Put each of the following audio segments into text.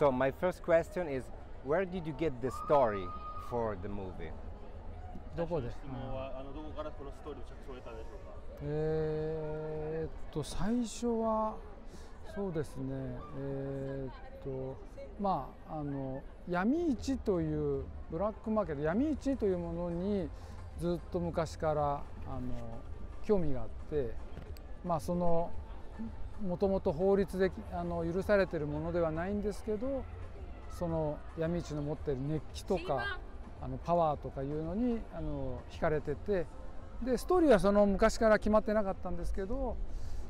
So my first question is, where did you get the story for the movie? どこで？質問はあのどこからこのストーリーを着想を得たでしょうか？えーっと最初はそうですね。えーっとまああの闇市というブラックマーケット闇市というものにずっと昔からあの興味があってまあそのもともと法律であの許されているものではないんですけどその闇市の持っている熱気とかあのパワーとかいうのにあの惹かれててでストーリーはその昔から決まってなかったんですけど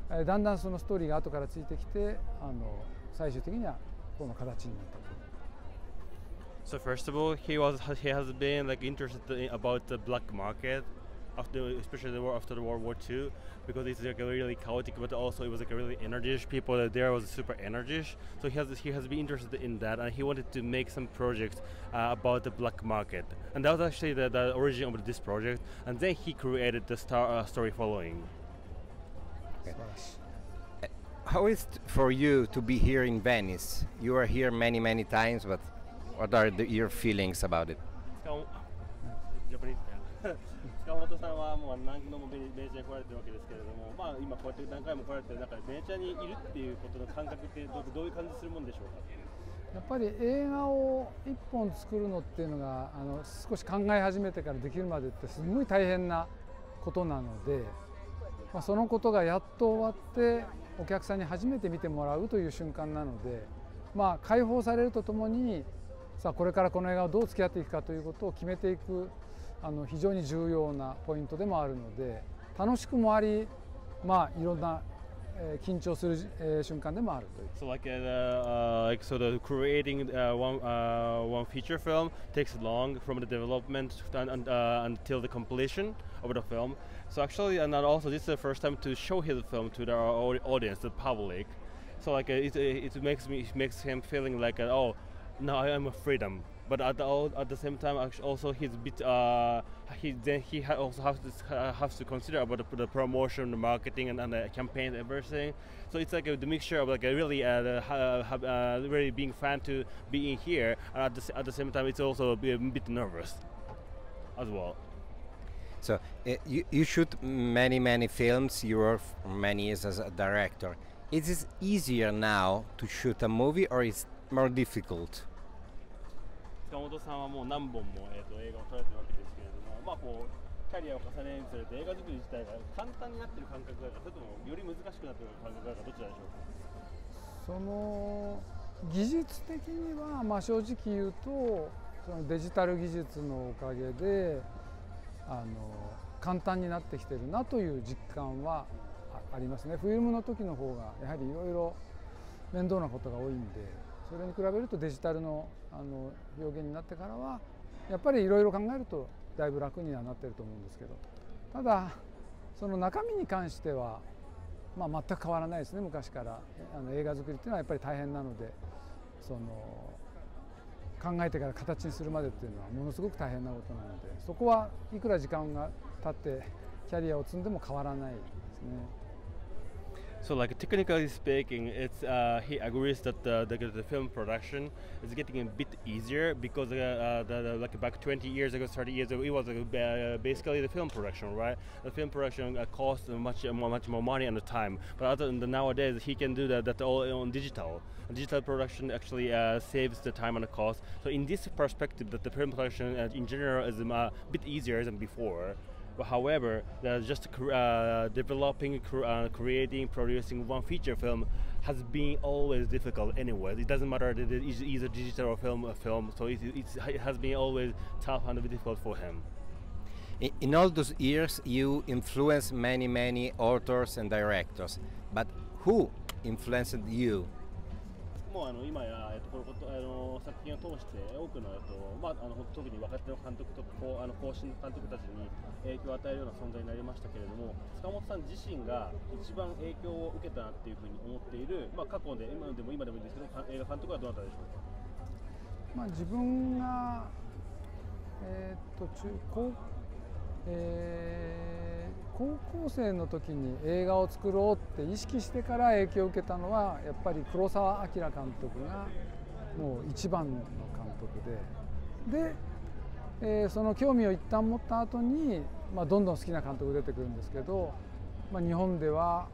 えーだんだんそのストーリーが後からついてきてあの最終的にはこの形になったと。So first of all, he was he has been like interested in, about the black market after, especially the war after the World War II, because it's like really chaotic, but also it was like a really energetic people that there was super energetic. So he has he has been interested in that, and he wanted to make some projects uh, about the black market, and that was actually the, the origin of this project. And then he created the star, uh, story following. Okay. Uh, how is it for you to be here in Venice? You are here many many times, but what are the, your feelings about it? Japanese. さんはもう何度もベネベネチアに来られてるわけですけれども、まあ、今こうやって何回も来られてる中でベネチアにいるっていうことの感覚ってどうどういう感じするもんでしょうか？やっぱり映画を一本作るのっていうのがあの少し考え始めてからできるまでってすごい大変なことなので、まあ、そのことがやっと終わってお客さんに初めて見てもらうという瞬間なので、まあ、解放されるとともにさあこれからこの映画をどう付き合っていくかということを決めていくあの非常に重要なポイントでもあるので楽しくもあり、まあ、いろんな、えー緊張する、えー瞬間でもあるという。 So like uh, uh, like so the creating uh, one uh, one feature film takes long from the development and, and, uh, until the completion of the film. So actually, and then also this is the first time to show his film to the au- audience, the public. So like uh, it, it makes me it makes him feeling like uh, oh now I am a freedom. but at the, at the same time, also he's bit uh, he then he ha- also has to uh, has to consider about the, the promotion, the marketing, and, and the campaign, everything. So it's like a, the mixture of like a really uh, the, uh, really being fan to being here, and at the, at the same time, it's also a bit, nervous as well. So uh, you, you shoot many, many films. You for many years as a director. Is it easier now to shoot a movie, or is more difficult? 塚本さんはもう何本も、えー、と映画を撮られてるわけですけれども、まあ、こうキャリアを重ねるにつれて映画作り自体が簡単になってる感覚があるかそれともより難しくなってる感覚があるかどちらでしょうか？その技術的には、まあ、正直言うとそのデジタル技術のおかげであの簡単になってきてるなという実感はあありますね。フィルムの時の方がやはりいろいろ面倒なことが多いんで。それに比べるとデジタルのあの表現になってからはやっぱりいろいろ考えるとだいぶ楽にはなってると思うんですけどただその中身に関してはまあ、全く変わらないですね昔からあの映画作りっていうのはやっぱり大変なのでその考えてから形にするまでっていうのはものすごく大変なことなのでそこはいくら時間が経ってキャリアを積んでも変わらないですね。So, like technically speaking, it's uh, he agrees that the, the, the film production is getting a bit easier because uh, uh, the, the, like back 20 years ago, 30 years ago, it was uh, basically the film production, right? The film production uh, costs much more, much more money and the time. But other than the nowadays, he can do that, that all on digital. Digital production actually uh, saves the time and the cost. So, in this perspective, that the film production uh, in general is a bit easier than before. But however, just uh, developing, uh, creating, producing one feature film has been always difficult. Anyway, it doesn't matter that it is either digital or film, or film. So it, it has been always tough and difficult for him. In all those years, you influenced many, many authors and directors. But who influenced you? もうあの今や、えっと、このことあの作品を通して多くの、えっとまあ、あの特に若手の監督とかこうあの後進の監督たちに影響を与えるような存在になりましたけれども塚本さん自身が一番影響を受けたなっていうふうに思っている、まあ、過去で今でも今でもいいんですけどか映画監督はどなたでしょうか？まあ、自分が、えーっと中高えー高校生の時に映画を作ろうって意識してから影響を受けたのはやっぱり黒澤明監督がもう一番の監督でで、えー、その興味を一旦持った後に、まあ、どんどん好きな監督出てくるんですけど、まあ、日本では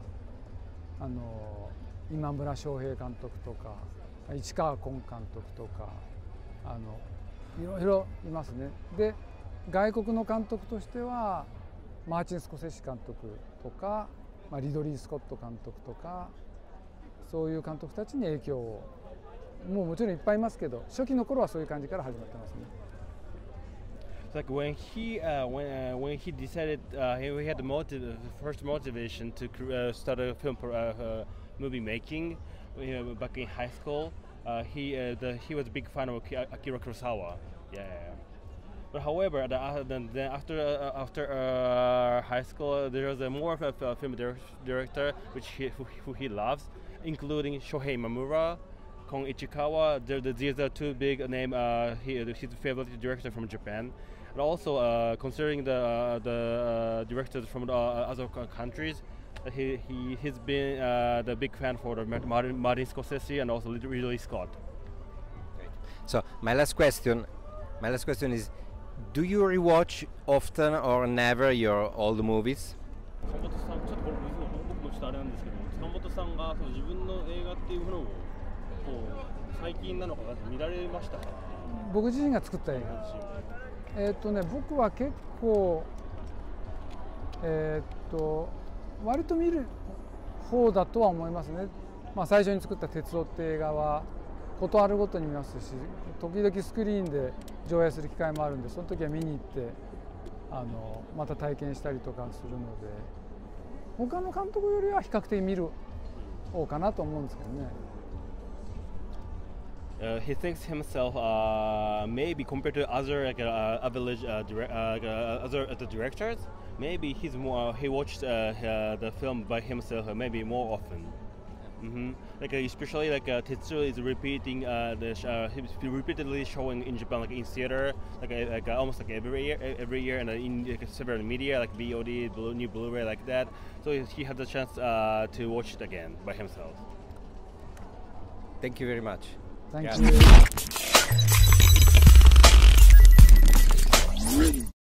あの今村翔平監督とか市川崑監督とかあのいろいろいますね。で外国の監督としてはマーチン・スコセッシ監督とか、まあ、リドリー・スコット監督とかそういう監督たちに影響をもうもちろんいっぱいいますけど初期の頃はそういう感じから始まってますね。like when he uh, when uh, when he decided uh, he, he had the motive first motivation to uh, start a film uh, uh, movie making back in high school uh, he the, he was a big fan of Akira Kurosawa yeah, but however the, then, then after after high school there was a more of a film director which he, who, who he loves including Shohei Mamura Kong Ichikawa. They're, these are two big name. Uh, he, his favorite director from Japan, and also uh, considering the uh, the uh, directors from the, uh, other countries. He, he he's been uh, the big fan for the Martin, Martin Scorsese and also Ridley Scott. So my last question, my last question is, do you rewatch often or never your old movies? 塚本さん、ちょっと僕もちょっとあれなんですけど、塚本さんがその自分の映画っていうものを最近なのかな見られました？か僕自身が作った映画。えっ、とね僕は結構えっ、と割と見る方だとは思いますね、まあ、最初に作った「鉄道」って映画は事あるごとに見ますし時々スクリーンで上映する機会もあるんでその時は見に行ってあのまた体験したりとかするので他の監督よりは比較的見る方かなと思うんですけどね。Uh, he thinks himself uh, maybe compared to other like uh, average uh, direct, uh, other uh, the directors maybe he's more he watched uh, uh, the film by himself maybe more often mm-hmm. like uh, especially like uh, Tetsuo is repeating uh, the sh- uh, repeatedly showing in Japan like in theater like like almost like every year every year and in like, several media like VOD blue, new Blu-ray like that so he had the chance to watch it again by himself thank you very much Thank yeah. you.